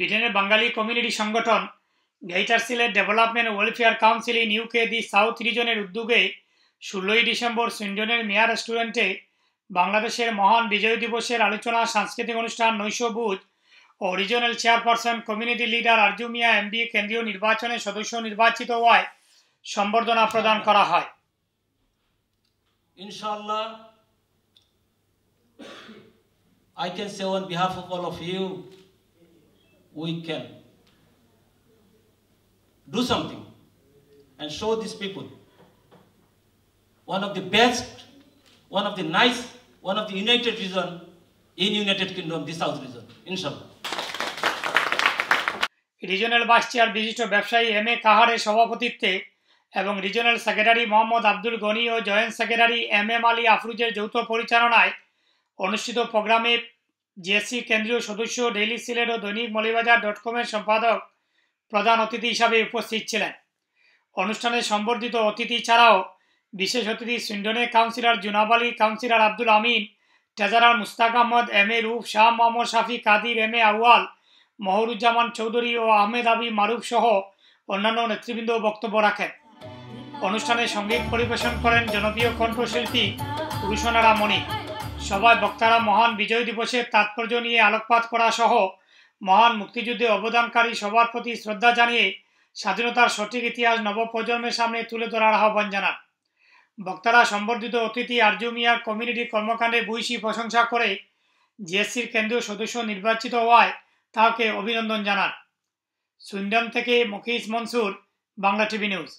ব্রিটেনের বাঙালি কমিউনিটি সংগঠন গেইটারসিলের development welfare council in UK the south রিজনের উদ্যোগে ষোলোই ডিসেম্বর সুইন্ডনের মেয়ার রেস্টুরেন্টে বাংলাদেশের মহান বিজয় দিবসের আলোচনা সাংস্কৃতিক অনুষ্ঠান নৈশ বুধ ও regional chairperson community leader Arju Miah MB কেন্দ্রীয় নির্বাচনে সদস্য নির্বাচিত হওয়ায় সম্বর্ধনা প্রদান করা হয়। Inshallah, I can say on behalf of all of you, we can do something and show these people one of the best, one of the nice, one of the united region in United Kingdom, the South region, inshallah. Regional vice chair বিশিষ্ট ব্যবসায়ী M A কাহারের সভাপতিত্বে এবং regional secretary Mohammad Abdul Gani ও joint secretary M M Ali আফরুজের যৌথ পরিচালনায় অনুষ্ঠিত প্রোগ্রামে GSC কেন্দ্রীয় সদস্য ডেইলি সিলেট ও দৈনিক মলিবাজার ডট কমের সম্পাদক প্রধান অতিথি হিসাবে উপস্থিত ছিলেন। অনুষ্ঠানে সম্বর্ধিত অতিথি ছাড়াও বিশেষ অতিথি সুইন্ডনের councillor Junab Ali, councillor Abdul Amin, treasurer Mustaq Ahmed, M A Rauf, Shah Mohammad Shafi, Kadir M A Awal, Mahruzzaman Chowdhury ও আহমেদ আবি মারুফ সহ অন্যান্য নেতৃবৃন্দ বক্তব্য রাখেন। অনুষ্ঠানে সংগীত পরিবেশন করেন জনপ্রিয় কণ্ঠশিল্পী পুরুষনারা মণি সবাই বক্তারা মহান বিজয় দিবসের তাৎপর্য নিয়ে আলোকপাত করা সহ মহান মুক্তিযুদ্ধে অবদানকারী সবার প্রতি শ্রদ্ধা জানিয়ে স্বাধীনতার সঠিক ইতিহাস নবপ্রজন্মের সামনে তুলে ধরার আহ্বান জানান। বক্তারা সম্বর্ধিত অতিথি আরজু কমিউনিটি কর্মকাণ্ডে ভূয়সী প্রশংসা করে জিএসসির কেন্দ্রীয় সদস্য নির্বাচিত হওয়ায় তাকে অভিনন্দন জানান। সুইন্ডন থেকে মুকিস মনসুর, বাংলা টিভি নিউজ।